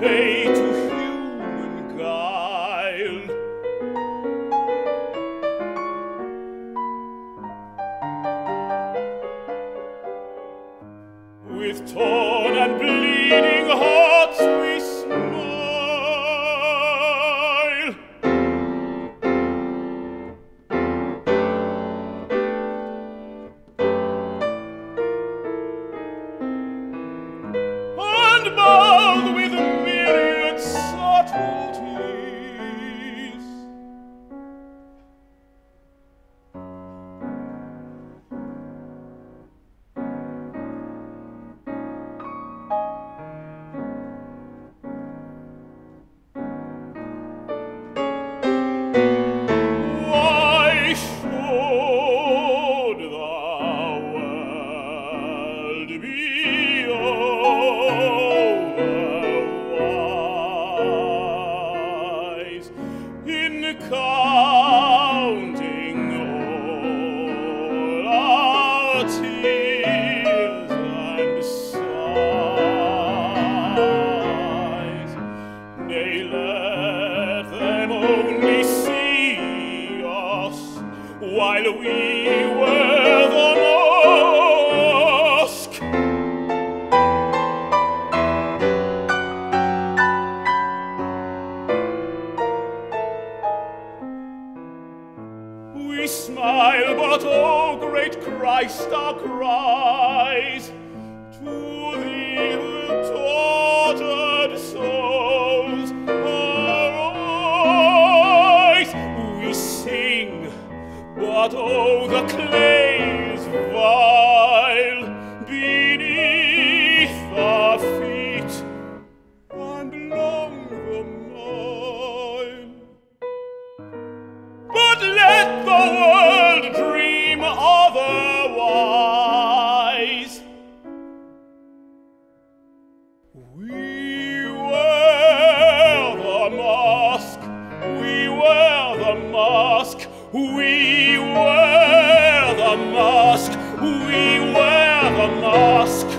pay to human guile. With torn and bleeding hearts while we wear the mask. We smile, but oh, great Christ, our cries to thee tortured souls arise. We sing, but oh, the clay is vile beneath our feet, and long the mile. But let the world dream otherwise. We we wear the mask, we wear the mask.